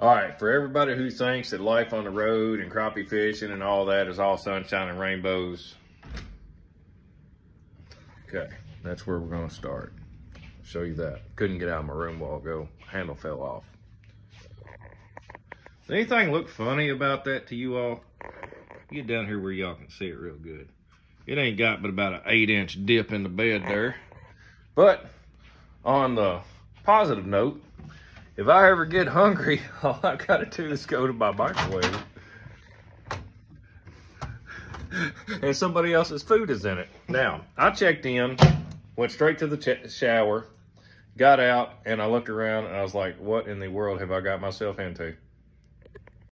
All right, for everybody who thinks that life on the road and crappie fishing and all that is all sunshine and rainbows, okay, that's where we're gonna start. Show you that. Couldn't get out of my room while ago. Handle fell off. Does anything look funny about that to you all? Get down here where y'all can see it real good. It ain't got but about an eight inch dip in the bed there. But on the positive note, if I ever get hungry, all I've gotta do is go to my microwave. and somebody else's food is in it. Now, I checked in, went straight to the shower, got out, and I looked around and I was like, what in the world have I got myself into?